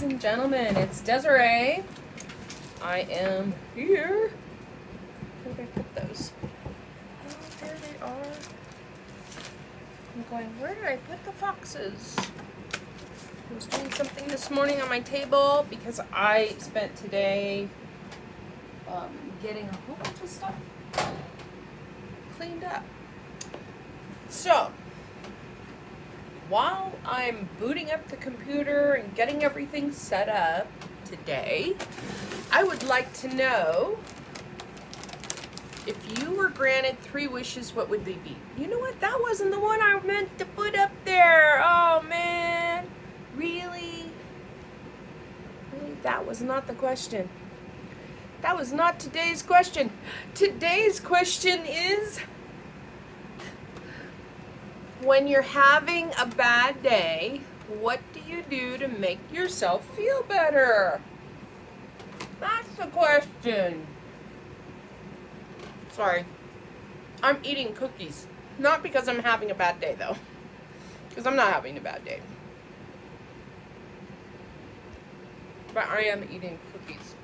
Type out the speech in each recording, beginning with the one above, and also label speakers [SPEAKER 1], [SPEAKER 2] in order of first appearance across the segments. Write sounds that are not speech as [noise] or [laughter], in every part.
[SPEAKER 1] ladies and gentlemen. It's Desiree. I am here. Where did I put those? Oh, there they are. I'm going, where did I put the foxes? I was doing something this morning on my table because I spent today um, getting a whole bunch of stuff cleaned up. So, while I'm booting up the computer and getting everything set up today, I would like to know if you were granted three wishes, what would they be? You know what? That wasn't the one I meant to put up there. Oh, man. Really? Really? That was not the question. That was not today's question. Today's question is when you're having a bad day, what do you do to make yourself feel better? That's the question. Sorry. I'm eating cookies. Not because I'm having a bad day, though. Because I'm not having a bad day. But I am eating cookies.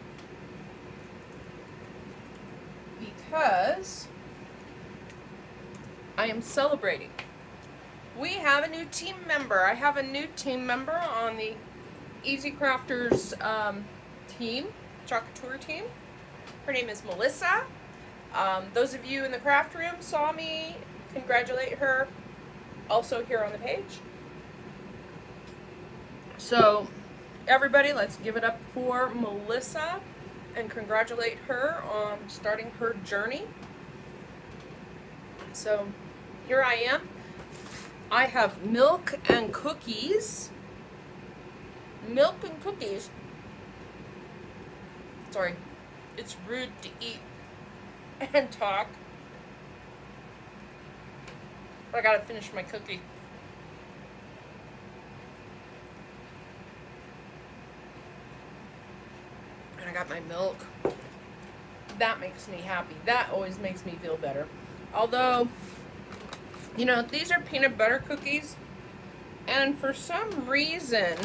[SPEAKER 1] Because I am celebrating we have a new team member. I have a new team member on the Easy Crafters um, team, Couture team. Her name is Melissa. Um, those of you in the craft room saw me congratulate her also here on the page. So everybody, let's give it up for Melissa and congratulate her on starting her journey. So here I am I have milk and cookies. Milk and cookies. Sorry. It's rude to eat [laughs] and talk. I gotta finish my cookie. And I got my milk. That makes me happy. That always makes me feel better. Although, you know, these are peanut butter cookies. And for some reason,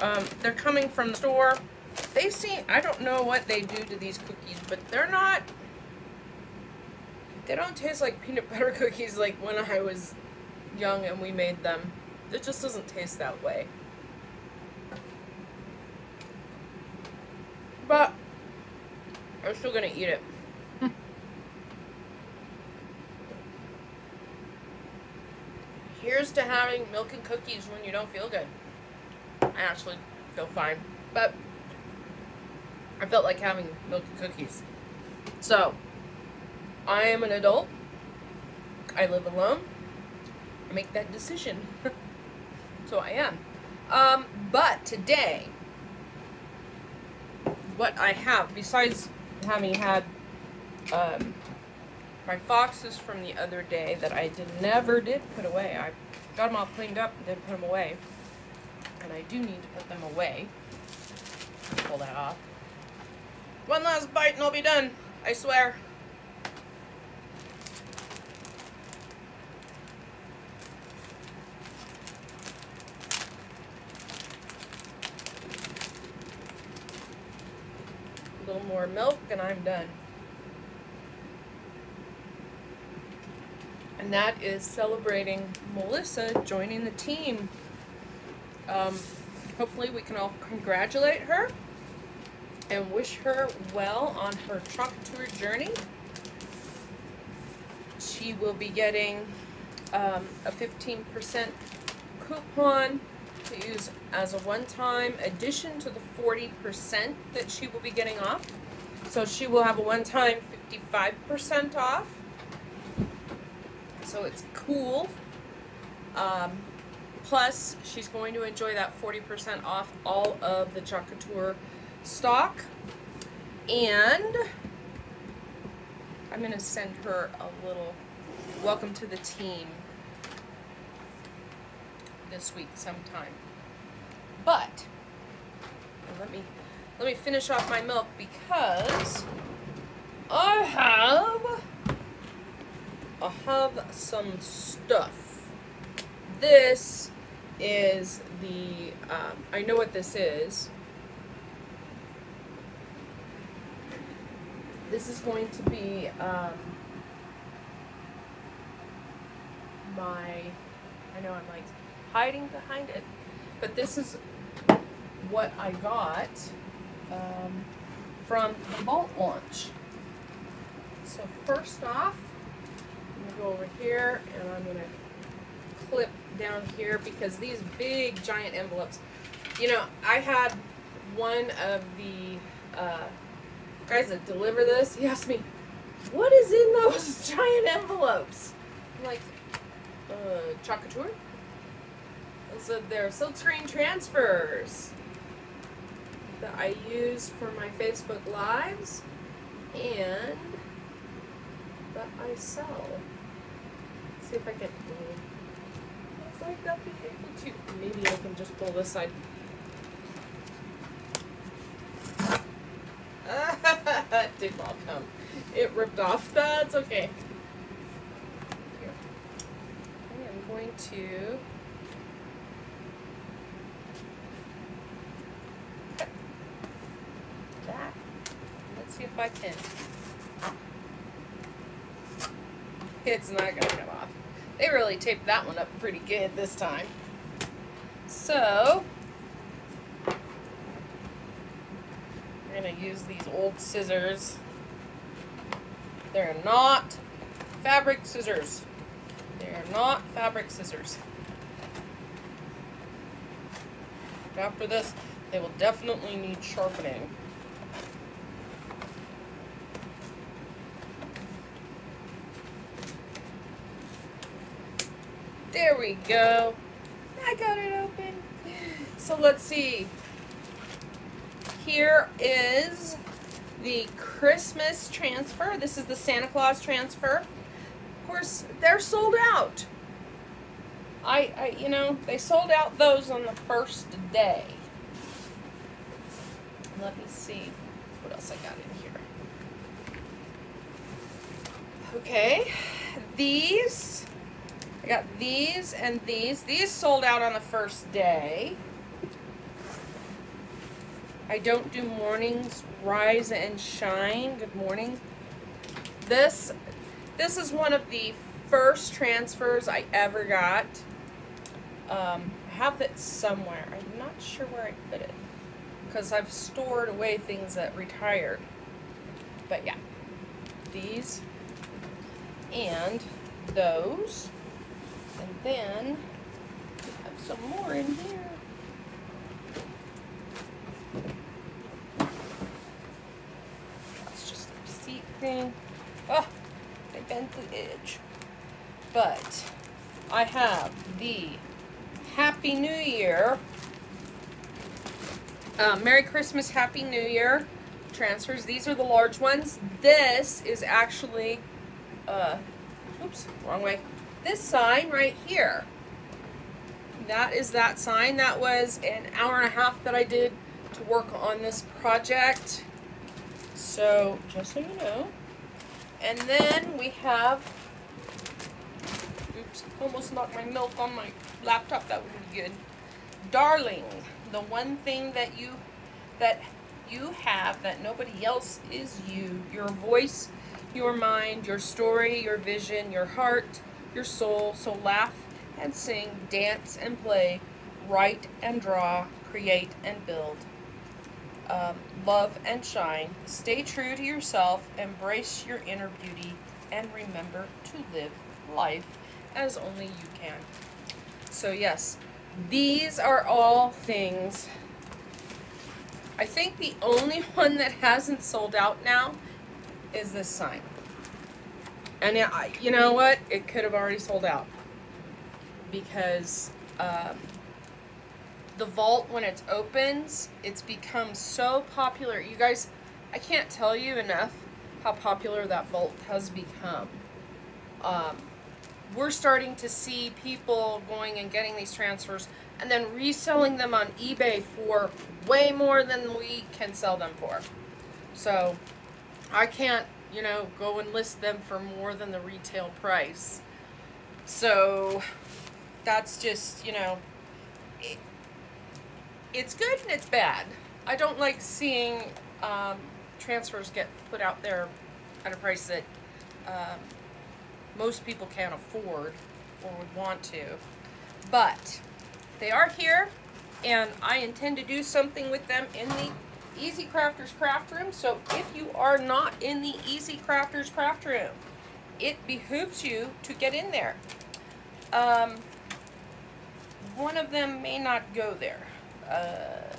[SPEAKER 1] um, they're coming from the store. They seem, I don't know what they do to these cookies, but they're not, they don't taste like peanut [laughs] butter cookies like when I was young and we made them. It just doesn't taste that way. But, I'm still gonna eat it. Here's to having milk and cookies when you don't feel good. I actually feel fine. But I felt like having milk and cookies. So, I am an adult. I live alone. I make that decision. [laughs] so I am. Um, but today, what I have, besides having had um, my foxes from the other day that I did never did put away. I got them all cleaned up and didn't put them away. And I do need to put them away. Pull that off. One last bite and I'll be done. I swear. A little more milk and I'm done. And that is celebrating Melissa joining the team. Um, hopefully we can all congratulate her and wish her well on her Chalk Couture journey. She will be getting um, a 15% coupon to use as a one-time addition to the 40% that she will be getting off. So she will have a one-time 55% off so it's cool. Um, plus, she's going to enjoy that 40% off all of the Chalk Couture stock. And I'm going to send her a little welcome to the team this week sometime. But let me let me finish off my milk because I have I have some stuff. This is the, um, I know what this is. This is going to be um, my, I know I'm like hiding behind it, but this is what I got um, from the vault launch. So first off, gonna go over here and I'm gonna clip down here because these big giant envelopes, you know, I had one of the uh, guys that deliver this, he asked me, what is in those [laughs] giant envelopes? I'm like, uh, chocolate So they're silkscreen transfers that I use for my Facebook Lives and that I sell. Let's see if I can. Might not be able to. Maybe I can just pull this side. it [laughs] did not come. It ripped off. That's okay. Here. I am going to. That. Let's see if I can. It's not gonna come off. They really taped that one up pretty good this time. So, we're gonna use these old scissors. They're not fabric scissors. They're not fabric scissors. After this, they will definitely need sharpening. There we go. I got it open. So let's see. Here is the Christmas transfer. This is the Santa Claus transfer. Of course, they're sold out. I, I you know, they sold out those on the first day. Let me see what else I got in here. Okay, these I got these and these. These sold out on the first day. I don't do mornings, rise and shine. Good morning. This, this is one of the first transfers I ever got. Um, I have it somewhere. I'm not sure where I put it because I've stored away things that retired. But yeah, these and those. And then we have some more in here. That's just the receipt thing. Oh, I bent the edge. But I have the Happy New Year. Uh, Merry Christmas, Happy New Year transfers. These are the large ones. This is actually, uh, oops, wrong way this sign right here. That is that sign. That was an hour and a half that I did to work on this project. So, just so you know. And then we have, oops, almost knocked my milk on my laptop. That would be good. Darling, the one thing that you, that you have that nobody else is you. Your voice, your mind, your story, your vision, your heart, your soul. So laugh and sing, dance and play, write and draw, create and build. Um, love and shine. Stay true to yourself, embrace your inner beauty, and remember to live life as only you can. So, yes, these are all things. I think the only [laughs] one that hasn't sold out now is this sign. And it, you know what? It could have already sold out because um, the vault, when it opens, it's become so popular. You guys, I can't tell you enough how popular that vault has become. Um, we're starting to see people going and getting these transfers and then reselling them on eBay for way more than we can sell them for. So I can't you know, go and list them for more than the retail price. So that's just, you know, it, it's good and it's bad. I don't like seeing um, transfers get put out there at a price that um, most people can't afford or would want to. But they are here, and I intend to do something with them in the Easy Crafters Craft Room. So if you are not in the Easy Crafters Craft Room, it behooves you to get in there. Um, one of them may not go there. Uh,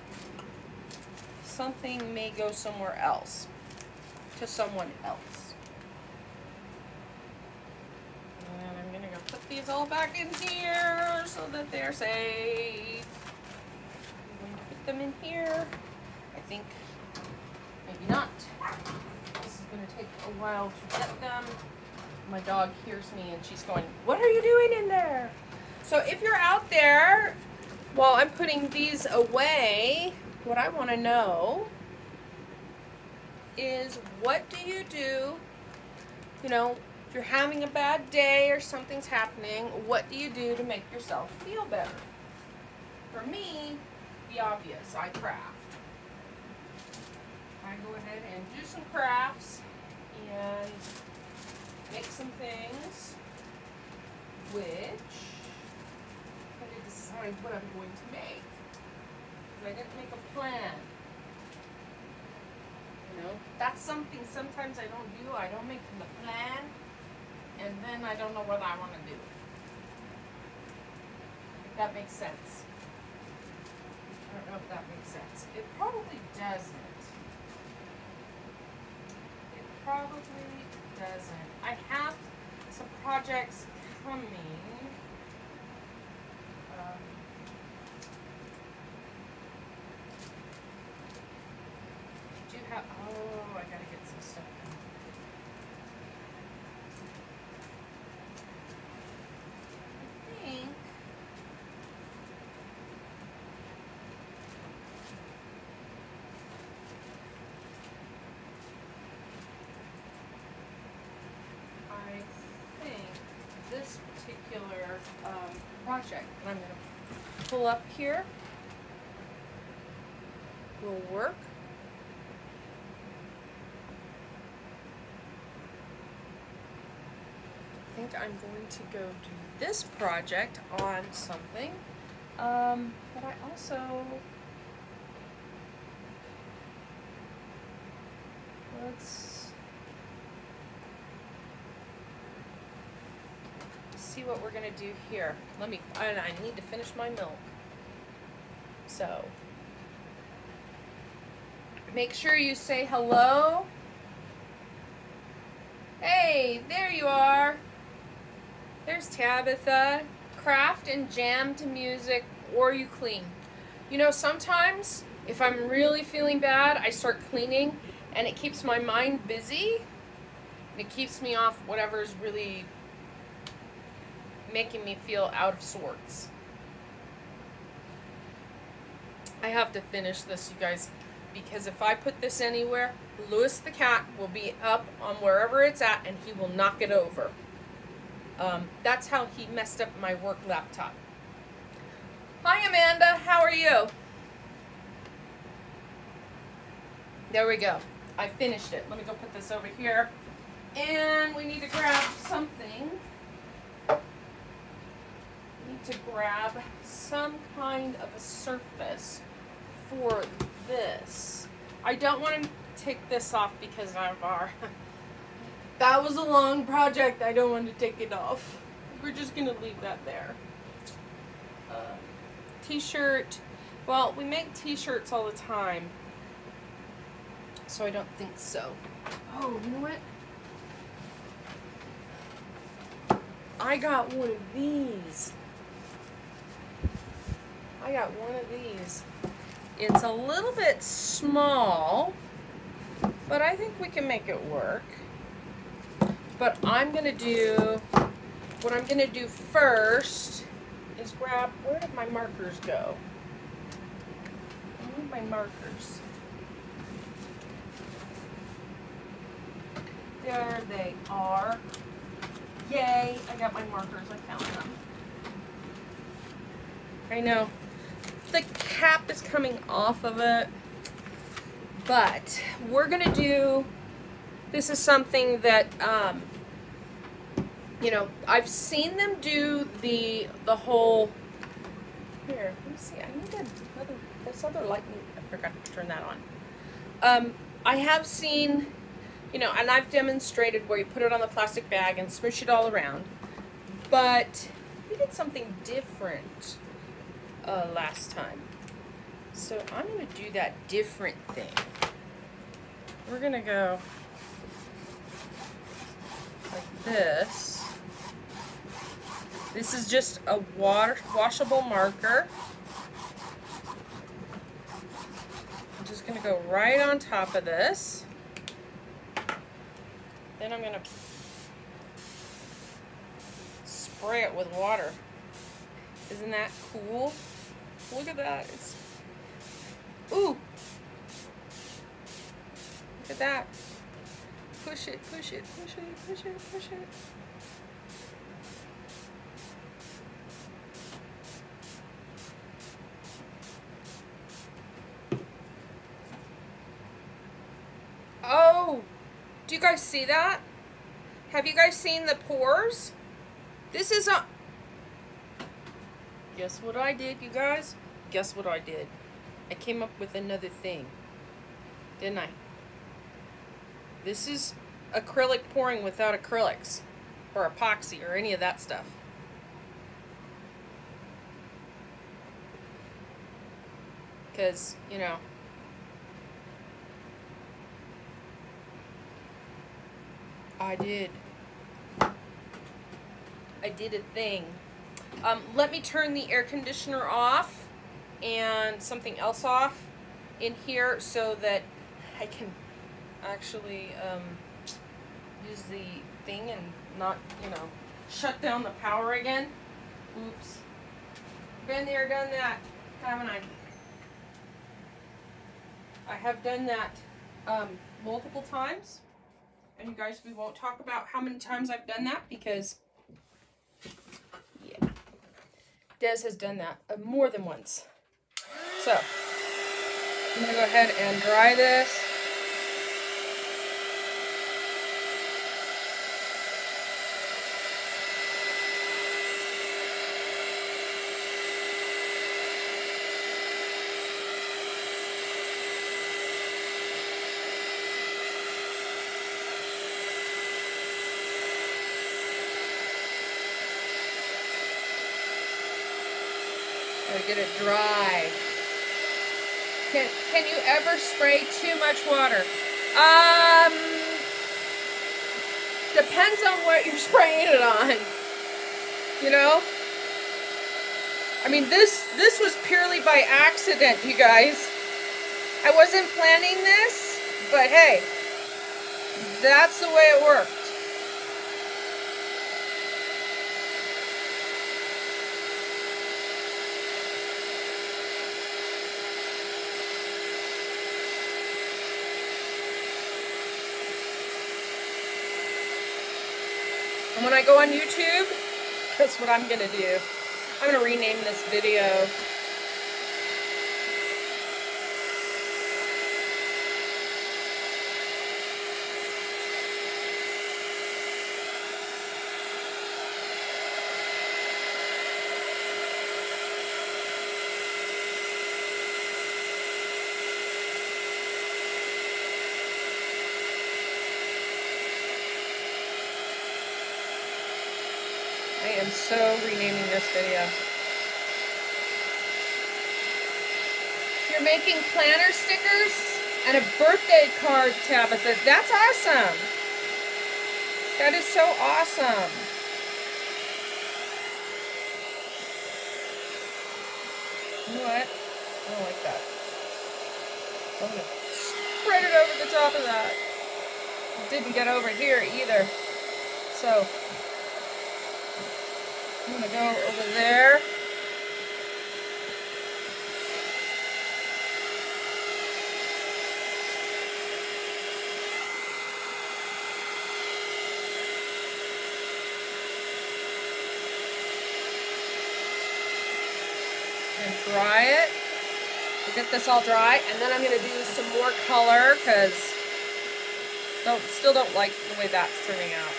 [SPEAKER 1] something may go somewhere else. To someone else. And I'm gonna go put these all back in here so that they're safe. I'm to put them in here. I think maybe not. This is gonna take a while to get them. My dog hears me and she's going, what are you doing in there? So if you're out there while I'm putting these away, what I want to know is what do you do, you know, if you're having a bad day or something's happening, what do you do to make yourself feel better? For me, the obvious, I craft. I go ahead and do some crafts and make some things which I need to decide what I'm going to make. Because I didn't make a plan. You know, that's something sometimes I don't do. I don't make the plan and then I don't know what I want to do. If that makes sense. I don't know if that makes sense. It probably doesn't. It probably doesn't. I have some projects coming. Um, do have, oh, I gotta get some stuff done. I think. I think this particular um, project that I'm going to pull up here will work. I think I'm going to go do this project on something, um, but I also let's see what we're gonna do here. Let me, I need to finish my milk. So, make sure you say hello. Hey, there you are. There's Tabitha. Craft and jam to music or you clean. You know, sometimes if I'm really feeling bad, I start cleaning and it keeps my mind busy. And It keeps me off whatever's really making me feel out of sorts. I have to finish this, you guys, because if I put this anywhere, Lewis the cat will be up on wherever it's at and he will knock it over. Um, that's how he messed up my work laptop. Hi, Amanda. How are you? There we go. I finished it. Let me go put this over here. And we need to grab something. To grab some kind of a surface for this. I don't want to take this off because of our... [laughs] that was a long project. I don't want to take it off. We're just going to leave that there. Uh, t-shirt. Well, we make t-shirts all the time. So I don't think so. Oh, you know what? I got one of these. I got one of these. It's a little bit small, but I think we can make it work. But I'm gonna do, what I'm gonna do first is grab, where did my markers go? I need my markers. There they are. Yay, I got my markers, I found them. I know. The cap is coming off of it. But we're gonna do, this is something that, um, you know, I've seen them do the, the whole, here, let me see, I need another, this other light, I forgot to turn that on. Um, I have seen, you know, and I've demonstrated where you put it on the plastic bag and smush it all around. But we did something different uh, last time. So I'm going to do that different thing. We're going to go like this. This is just a water washable marker. I'm just going to go right on top of this. Then I'm going to spray it with water. Isn't that cool? Look at that. It's Ooh. Look at that. Push it, push it, push it, push it, push it. Oh, do you guys see that? Have you guys seen the pores? This is a... Guess what I did, you guys? Guess what I did? I came up with another thing. Didn't I? This is acrylic pouring without acrylics. Or epoxy or any of that stuff. Because, you know... I did. I did a thing. Um, let me turn the air conditioner off and something else off in here so that I can actually um, use the thing and not, you know, shut down the power again. Oops. Been there, done that, haven't I? I have done that um, multiple times. And you guys, we won't talk about how many times I've done that because, yeah, Des has done that uh, more than once. So, I'm going to go ahead and dry this. Gotta get it dry. Can, can you ever spray too much water? Um, depends on what you're [laughs] spraying it on. You know? I mean, this, this was purely by accident, you guys. I wasn't planning this, but hey, that's the way it worked. And when I go on YouTube, that's what I'm going to do. I'm going to rename this video. I am so renaming this video. You're making planner stickers and a birthday card, Tabitha, that's awesome. That is so awesome. You know what? I don't like that. I'm going to spread it over the top of that. It didn't get over here either. So, I'm going to go over there. And dry it. get this all dry, and then I'm going to do some more color because don't still don't like the way that's turning out.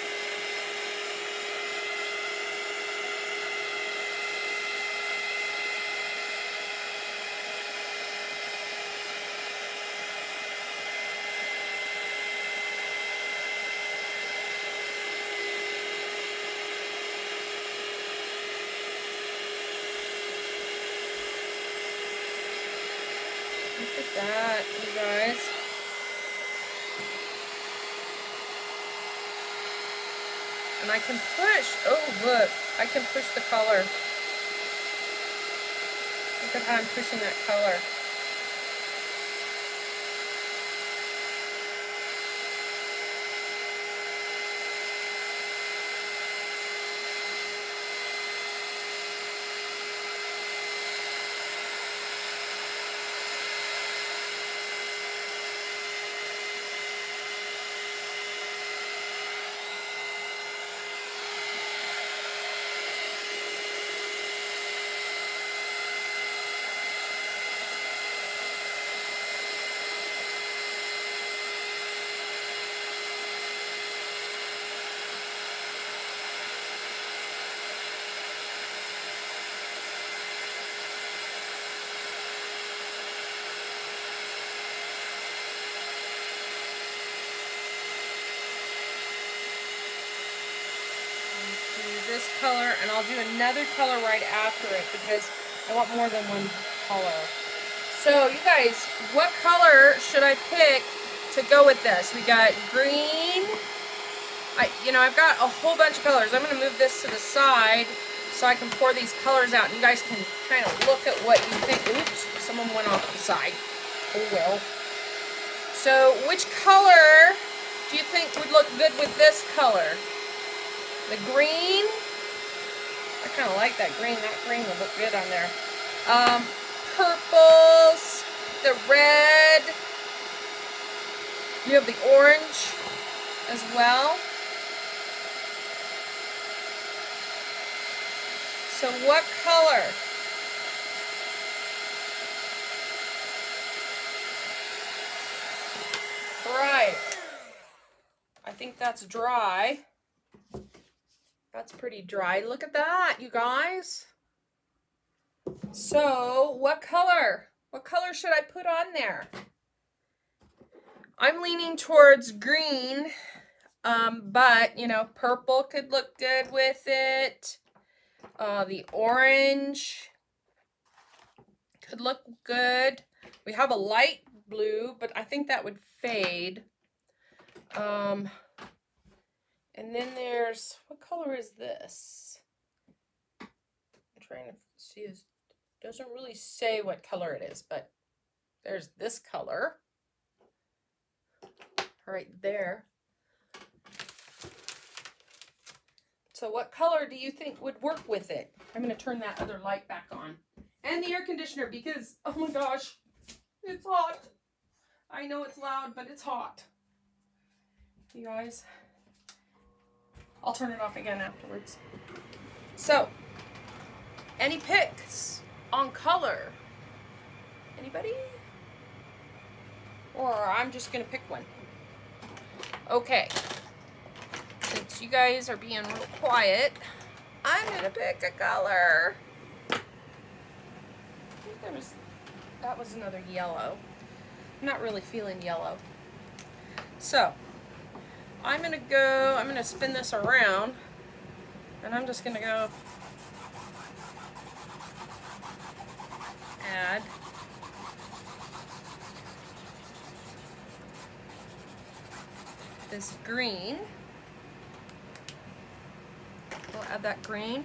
[SPEAKER 1] Look at that, you guys. And I can push, oh look, I can push the color. Look at how I'm pushing that color. this color and I'll do another color right after it because I want more than one color. So you guys, what color should I pick to go with this? We got green. I, you know, I've got a whole bunch of colors. I'm going to move this to the side so I can pour these colors out and you guys can kind of look at what you think. Oops, someone went off the side. Oh well. So which color do you think would look good with this color? The green. I kind of like that green. That green would look good on there. Um, purples. The red. You have the orange as well. So what color? Right. I think that's dry. That's pretty dry. Look at that, you guys. So, what color? What color should I put on there? I'm leaning towards green, um, but, you know, purple could look good with it. Uh, the orange could look good. We have a light blue, but I think that would fade. Um, and then there's, what color is this? I'm trying to see, it doesn't really say what color it is, but there's this color right there. So what color do you think would work with it? I'm going to turn that other light back on. And the air conditioner because, oh my gosh, it's hot. I know it's loud, but it's hot. You guys. I'll turn it off again afterwards. So, any picks on color? Anybody? Or I'm just going to pick one. Okay. Since you guys are being real quiet, I'm going to pick a color. There was, that was another yellow. I'm not really feeling yellow. So, I'm to go, I'm to spin this around, and I'm just to go add this green. We'll add that green.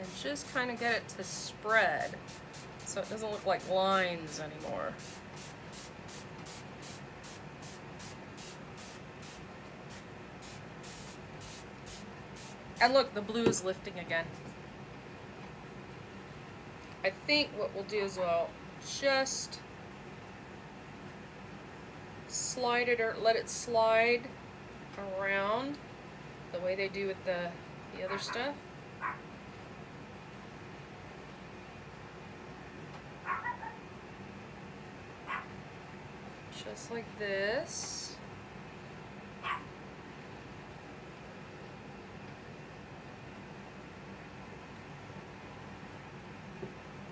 [SPEAKER 1] And just kind of get it to spread so it doesn't look like lines anymore. And look, the blue is lifting again. I think what we'll do is we'll just slide it or let it slide around the way they do with the, the other stuff. Just like this.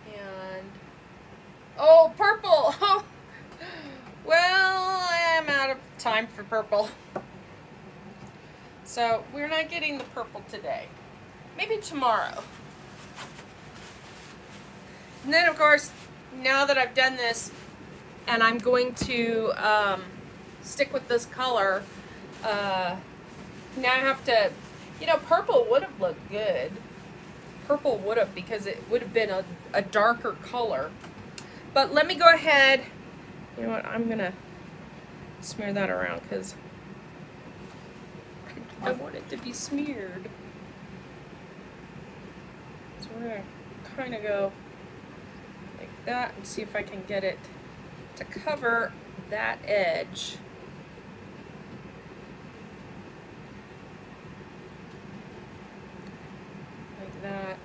[SPEAKER 1] And, oh, purple! [laughs] well, I'm out of time for purple. So we're not getting the purple today. Maybe tomorrow. And then of course, now that I've done this, and I'm going to um, stick with this color, uh, now I have to, you know, purple would have looked good. Purple would have because it would have been a, a darker color. But let me go ahead, you know what, I'm going to smear that around because I want it to be smeared. So we're going to kind of go like that and see if I can get it to cover that edge. Like that.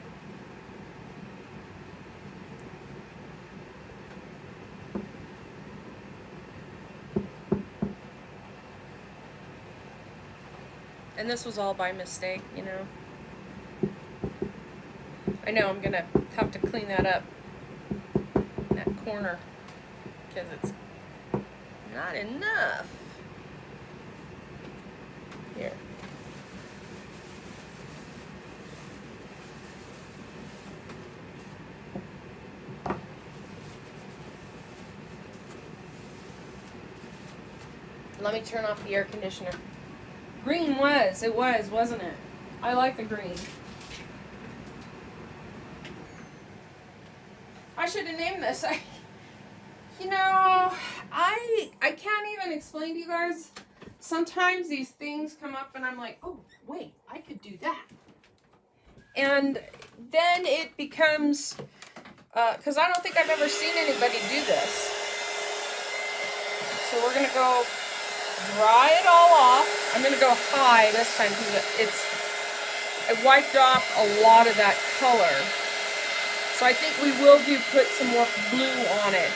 [SPEAKER 1] And this was all by mistake, you know. I know I'm gonna have to clean that up, that corner, because it's not enough. Here. Let me turn off the air conditioner. Green was. It was, wasn't it? I like the green. I should have named this. [laughs] I, can't even explain to you guys. Sometimes these things come up and I'm like, oh, wait, I could do that. And then it becomes, because uh, I don't think I've ever seen anybody do this. So we're going to go dry it all off. I'm going to go high this time because it's, I wiped off a lot of that color. So I think we will do put some more blue on it.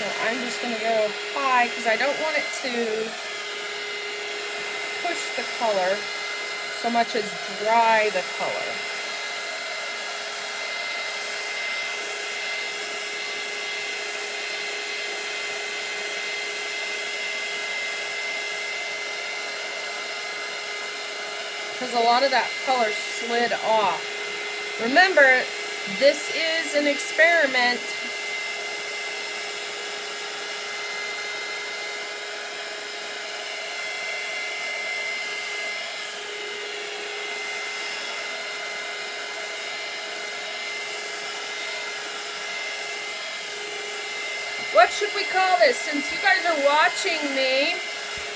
[SPEAKER 1] So I'm just going to go high because I don't want it to push the color so much as dry the color. because a lot of that color slid off. Remember, this is an experiment. What should we call this? Since you guys are watching me,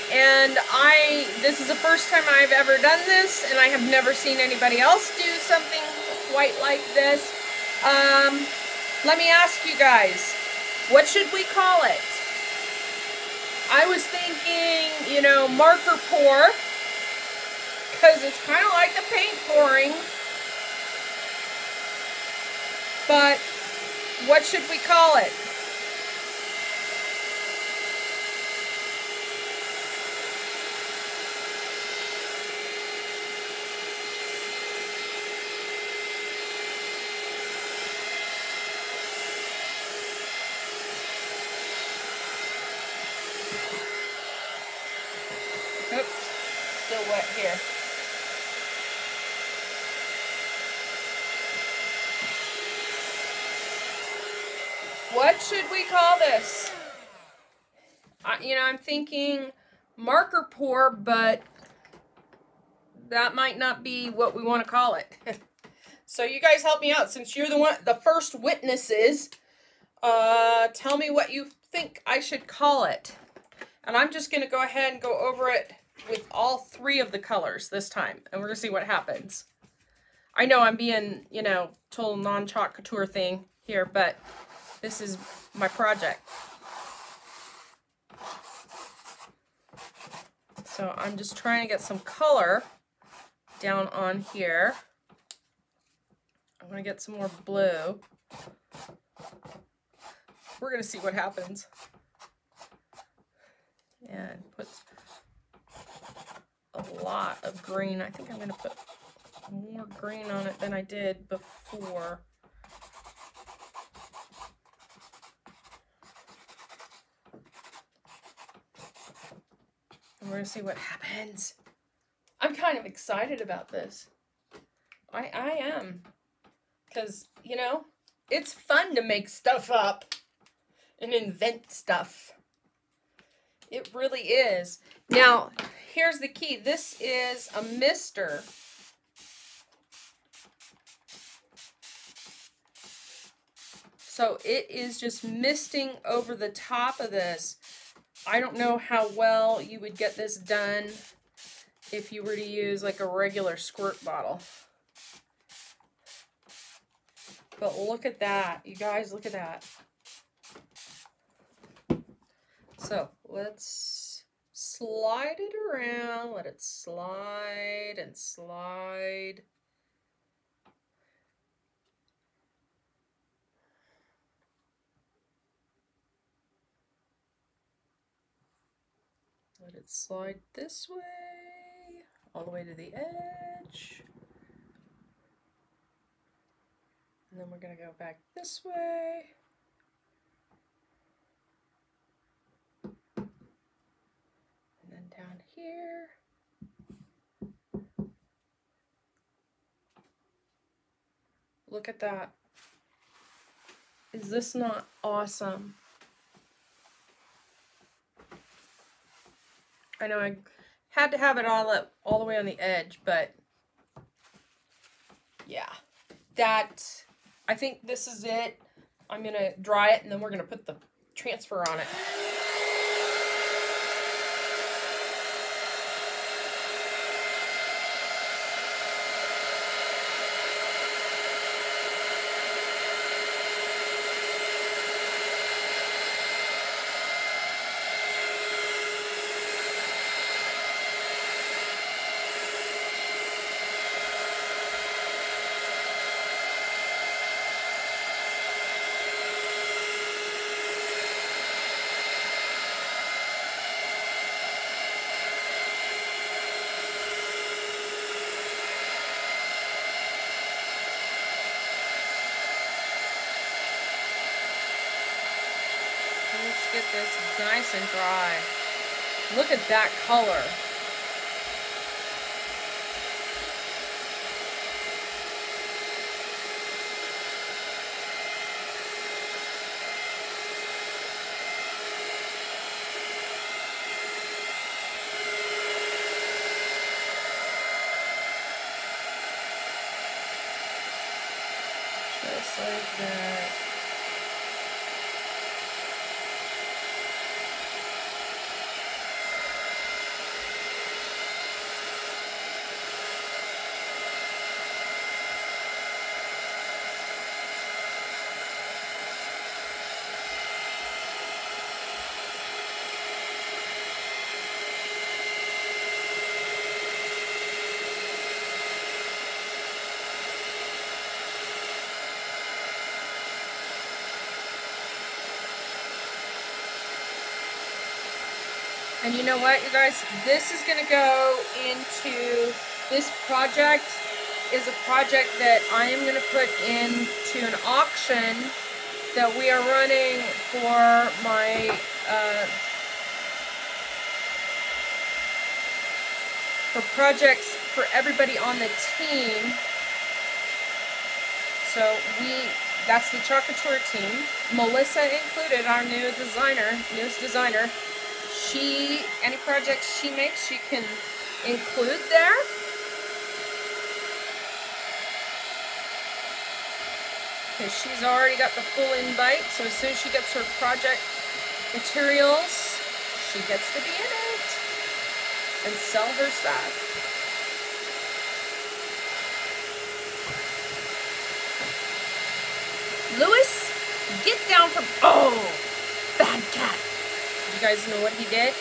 [SPEAKER 1] and I, this is the first time I've ever done this, and I have never seen anybody else do something quite like this. Um, let me ask you guys, what should we call it? I was thinking, you know, marker pour, because it's kind of like the paint pouring. But what should we call it? What should we call this? Uh, you know, I'm thinking marker pour, but that might not be what we want to call it. [laughs] so you guys help me out since you're the one, the first witnesses. Uh, tell me what you think I should call it. And I'm just going to go ahead and go over it with all three of the colors this time. And we're going to see what happens. I know I'm being, you know, total non-chalk couture thing here, but this is my project. So I'm just trying to get some color down on here. I'm going to get some more blue. We're going to see what happens. And put a lot of green. I think I'm going to put more green on it than I did before. And we're going to see what happens. I'm kind of excited about this. I, I am. Because, you know, it's fun to make stuff up and invent stuff. It really is. Now, here's the key. This is a mister. So it is just misting over the top of this. I don't know how well you would get this done if you were to use like a regular squirt bottle. But look at that. You guys, look at that. So let's slide it around. Let it slide and slide. Let it slide this way, all the way to the edge. And then we're going to go back this way. And then down here. Look at that. Is this not awesome? I know I mm. had to have it all up all the way on the edge, but yeah, that, I think this is it. I'm going to dry it and then we're going to put the transfer on it. get this nice and dry. Look at that color. Just like that. And you know what, you guys? This is going to go into, this project is a project that I am going to put into an auction that we are running for my, uh, for projects for everybody on the team. So we, that's the Chalk Couture team. Melissa included, our new designer, newest designer she, any projects she makes, she can include there. Because she's already got the full invite, so as soon as she gets her project materials, she gets to be in it and sell her stuff. Lewis, get down from, oh, bad cat you guys know what he did?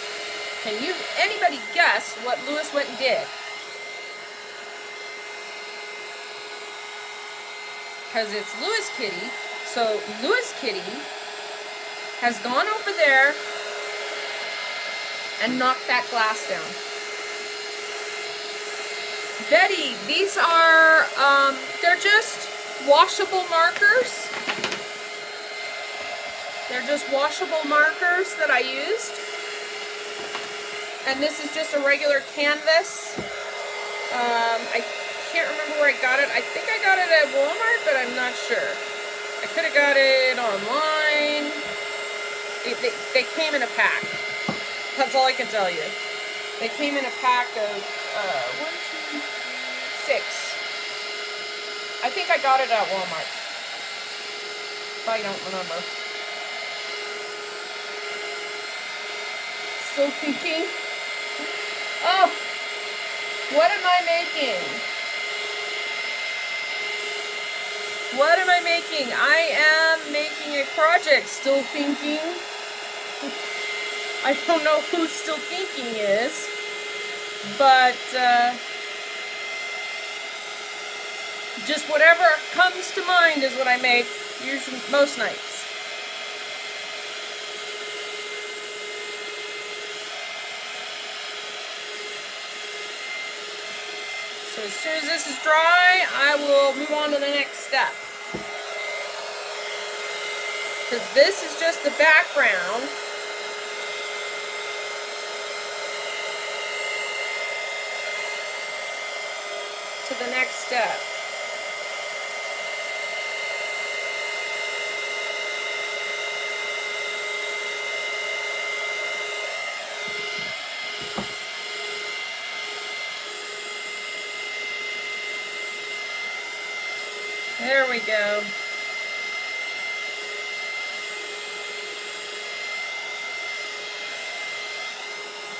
[SPEAKER 1] Can you, anybody guess what Lewis went and did? Because it's Lewis Kitty. So Lewis Kitty has gone over there and knocked that glass down. Betty, these are, um, they're just washable markers. They're just washable markers that I used. And this is just a regular canvas. Um, I can't remember where I got it. I think I got it at Walmart, but I'm not sure. I could have got it online. They, they, came in a pack. That's all I can tell you. They came in a pack of uh, one, two, three, six. I think I got it at Walmart. I don't remember. Still thinking. Oh, what am I making? What am I making? I am making a project, still thinking. [laughs] I don't know who still thinking is, but uh, just whatever comes to mind is what I make usually most nights. So as soon as this is dry, I will move on to the next step. Because this is just the background. To the next step. There we go.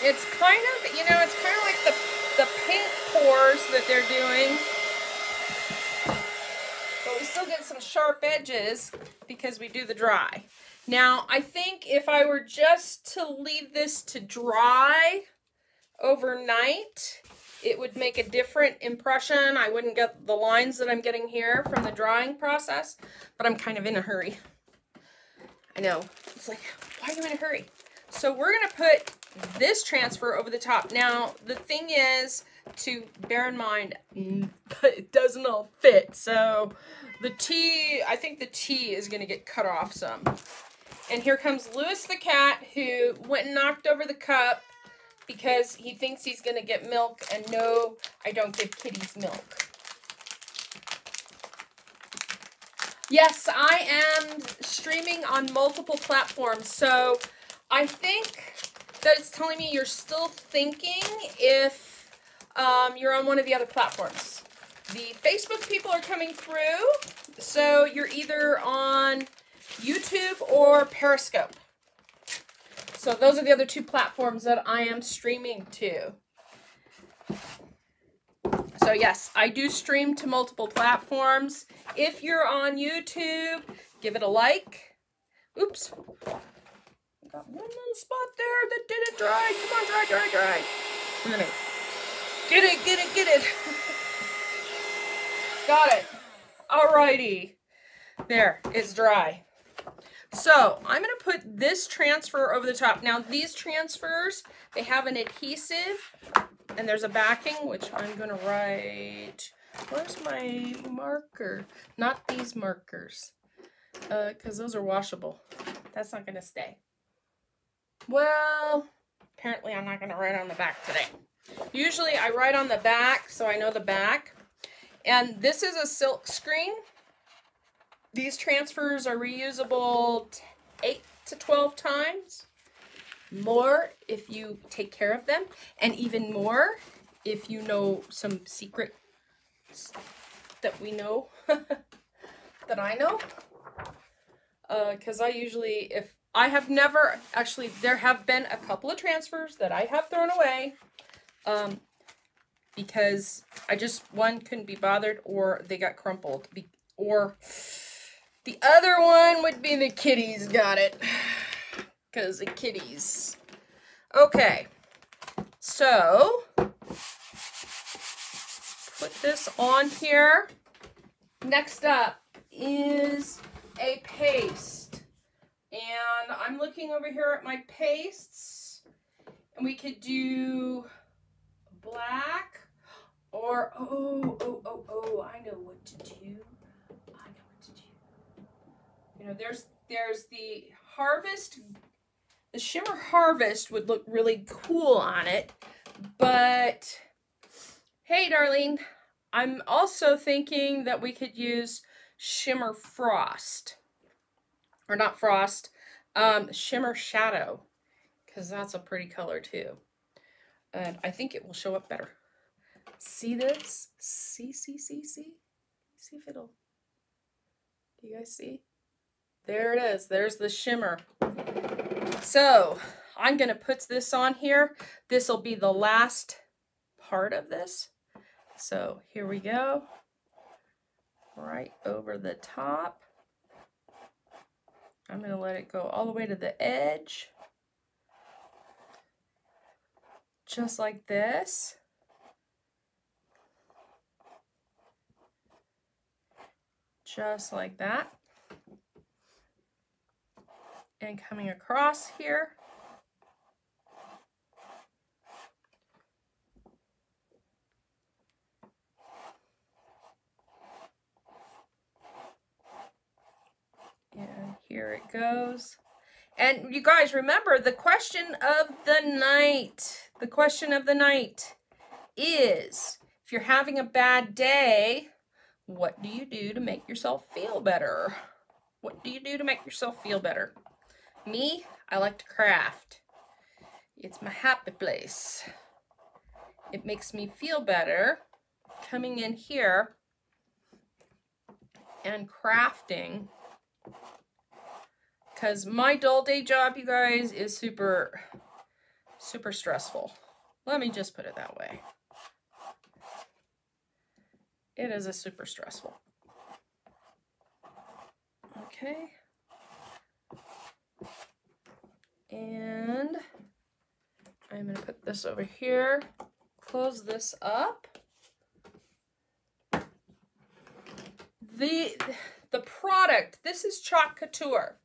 [SPEAKER 1] It's kind of, you know, it's kind of like the, the paint pours that they're doing. But we still get some sharp edges because we do the dry. Now, I think if I were just to leave this to dry overnight, it would make a different impression. I wouldn't get the lines that I'm getting here from the drying process, but I'm kind of in a hurry. I know. It's like, why are you in a hurry? So we're to put this transfer over the top. Now, the thing is to bear in mind, mm, [laughs] it doesn't all fit. So the T, I think the T is to get cut off some. And here comes Lewis the cat who went and knocked over the cup because he thinks he's going to get milk. And no, I don't give kitties milk. Yes, I am streaming on multiple platforms. So I think that it's telling me you're still thinking if um, you're on one of the other platforms. The Facebook people are coming through. So you're either on YouTube or Periscope. So those are the other two platforms that I am streaming to. So yes, I do stream to multiple platforms. If you're on YouTube, give it a like. Oops. Got one little spot there that didn't dry. Come on, dry, dry, dry. Get it, get it, get it. [laughs] Got it. Alrighty. There, it's dry. So I'm going to put this transfer over the top. Now these transfers, they have an adhesive and there's a backing, which I'm going to write, where's my marker? Not these markers, because uh, those are washable. That's not going to stay. Well, apparently I'm not going to write on the back today. Usually I write on the back so I know the back. And this is a silk screen. These transfers are reusable 8 to 12 times. More if you take care of them. And even more if you know some secrets that we know. [laughs] that I know. Because uh, I usually, if I have never, actually, there have been a couple of transfers that I have thrown away. Um, because I just, one, couldn't be bothered or they got crumpled. Or the other one would be the kitties got it. Because the kitties. Okay. So, put this on here. Next up is a paste. And I'm looking over here at my pastes. And we could do black or, oh, oh, oh, oh, I know what to do. I know what to do. You know, there's, there's the Harvest, the Shimmer Harvest would look really cool on it. But, hey, darling, I'm also thinking that we could use Shimmer Frost. Or not Frost, um, Shimmer Shadow. Because that's a pretty color too. And I think it will show up better. See this? See, see, see, see? See if it'll... Do you guys see? There it is. There's the shimmer. So, I'm going to put this on here. This will be the last part of this. So here we go. Right over the top. I'm going to let it go all the way to the edge. Just like this. Just like that. And coming across here. And here it goes. And you guys remember the question of the night. The question of the night is if you're having a bad day, what do you do to make yourself feel better? What do you do to make yourself feel better? Me, I like to craft. It's my happy place. It makes me feel better coming in here and crafting because my dull day job, you guys, is super, super stressful. Let me just put it that way. It is a super stressful. Okay. And I'm going to put this over here, close this up. The, the product, this is Chalk Couture.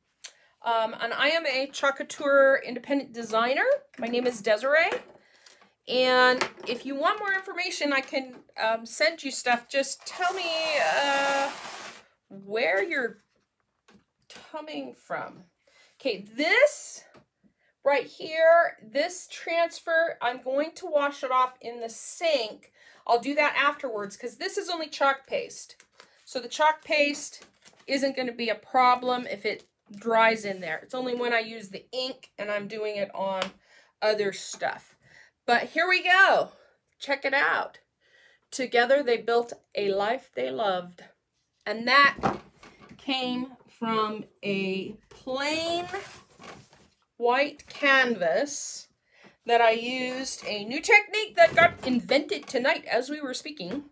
[SPEAKER 1] Um, and I am a Chalk Couture independent designer. My name is Desiree. And if you want more information, I can um, send you stuff. Just tell me uh, where you're coming from. Okay, this right here, this transfer, I'm going to wash it off in the sink. I'll do that afterwards because this is only chalk paste. So the chalk paste isn't going to be a problem if it dries in there. It's only when I use the ink and I'm doing it on other stuff. But here we go. Check it out. Together they built a life they loved. And that came from a plain white canvas that I used a new technique that got invented tonight as we were speaking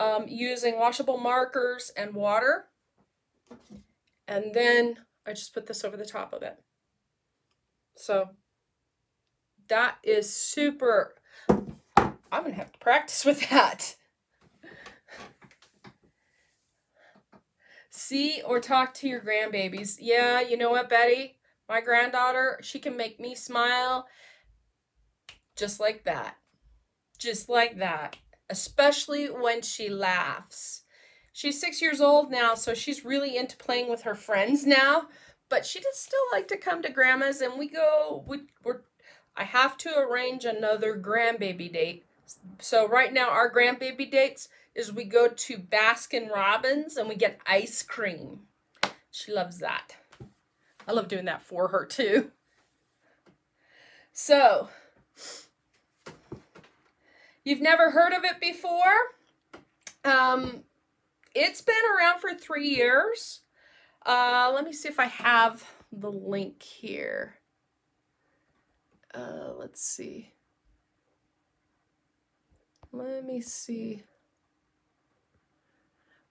[SPEAKER 1] um, using washable markers and water. And then I just put this over the top of it. So that is super, I'm to have to practice with that. See or talk to your grandbabies. Yeah, you know what, Betty? My granddaughter, she can make me smile just like that. Just like that. Especially when she laughs. She's six years old now, so she's really into playing with her friends now. But she does still like to come to grandma's, and we go. We, we're. I have to arrange another grandbaby date. So right now, our grandbaby dates is we go to Baskin Robbins and we get ice cream. She loves that. I love doing that for her too. So, you've never heard of it before? Um, it's been around for three years. Uh, let me see if I have the link here. Uh, let's see. Let me see.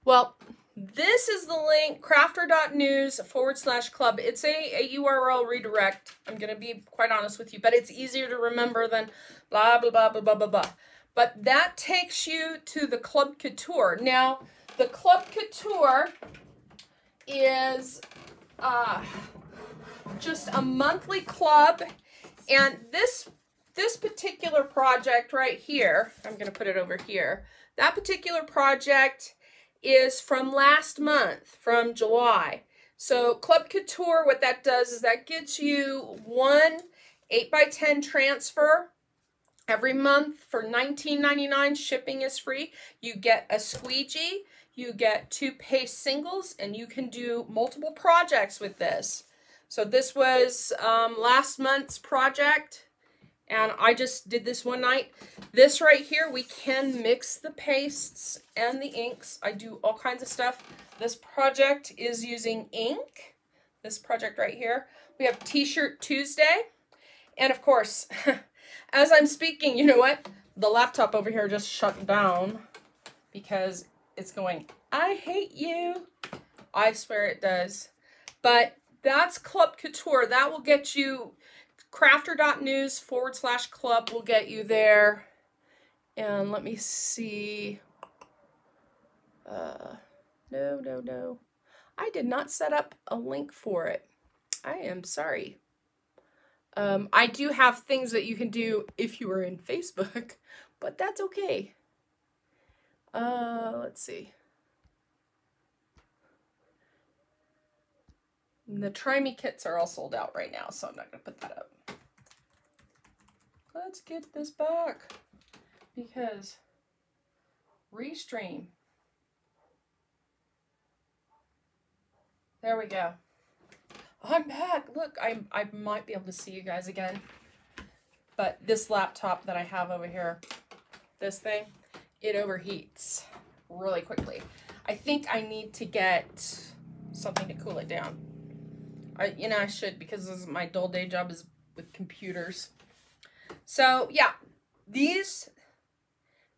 [SPEAKER 1] Well, This is the link, crafter.news forward slash club. It's a, a URL redirect. I'm going to be quite honest with you, but it's easier to remember than blah, blah, blah, blah, blah, blah, blah. But that takes you to the Club Couture. Now, the Club Couture is uh, just a monthly club. And this, this particular project right here, I'm going to put it over here. That particular project is from last month, from July. So Club Couture, what that does is that gets you one 8 by 10 transfer every month for $19.99. Shipping is free. You get a squeegee, you get two paste singles, and you can do multiple projects with this. So this was um, last month's project and I just did this one night. This right here, we can mix the pastes and the inks. I do all kinds of stuff. This project is using ink. This project right here. We have T-shirt Tuesday. And of course, [laughs] as I'm speaking, you know what? The laptop over here just shut down because it's going, I hate you. I swear it does. But that's Club Couture. That will get you crafter.news forward slash club will get you there. And let me see. Uh, no, no, no. I did not set up a link for it. I am sorry. Um, I do have things that you can do if you are in Facebook, [laughs] but that's okay. Uh, let's see. The Try Me kits are all sold out right now, so I'm not going to put that up. Let's get this back because restream. There we go. I'm back. Look, I, I might be able to see you guys again. But this laptop that I have over here, this thing, it overheats really quickly. I think I need to get something to cool it down. I, you know, I should because my dull day job is with computers. So yeah, these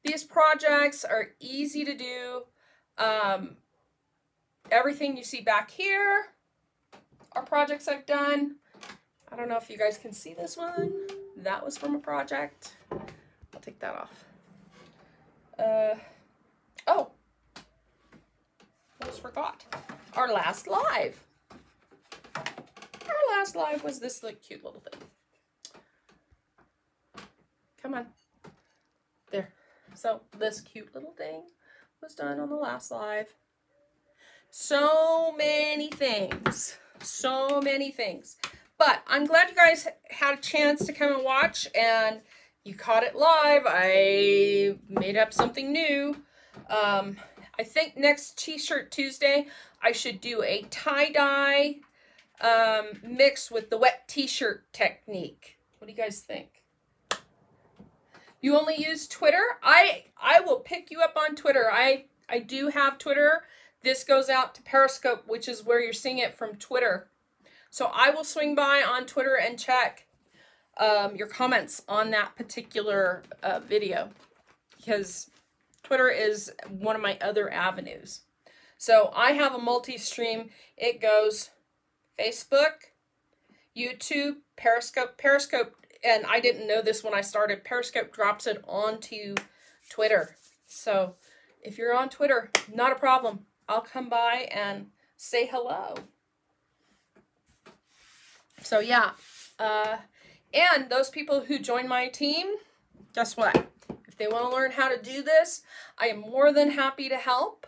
[SPEAKER 1] these projects are easy to do. Um, everything you see back here are projects I've done. I don't know if you guys can see this one. That was from a project. I'll take that off. Uh, oh, almost forgot. Our last live last live was this like cute little thing. Come on. There. So this cute little thing was done on the last live. So many things. So many things. But I'm glad you guys had a chance to come and watch and you caught it live. I made up something new. Um, I think next T-shirt Tuesday, I should do a tie-dye um, mixed with the wet t-shirt technique. What do you guys think? You only use Twitter? I I will pick you up on Twitter. I I do have Twitter. This goes out to Periscope, which is where you're seeing it from Twitter. So I will swing by on Twitter and check um, your comments on that particular uh, video because Twitter is one of my other avenues. So I have a multi-stream. It goes Facebook, YouTube, Periscope. Periscope, and I didn't know this when I started, Periscope drops it onto Twitter. So if you're on Twitter, not a problem. I'll come by and say hello. So yeah, uh, and those people who join my team, guess what? If they want to learn how to do this, I am more than happy to help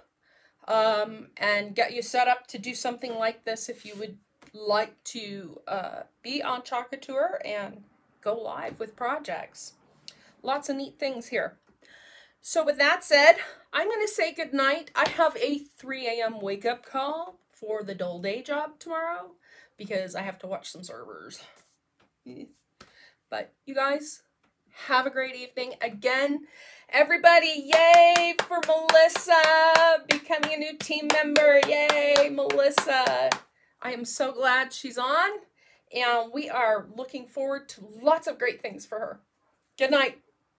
[SPEAKER 1] um, and get you set up to do something like this if you would like to uh, be on Chalk Couture and go live with projects. Lots of neat things here. So with that said, I'm going to say goodnight. I have a 3 a.m. wake up call for the dull day job tomorrow because I have to watch some servers. But you guys, have a great evening. Again, everybody, yay for Melissa becoming a new team member. Yay, Melissa. I am so glad she's on, and we are looking forward to lots of great things for her. Good night.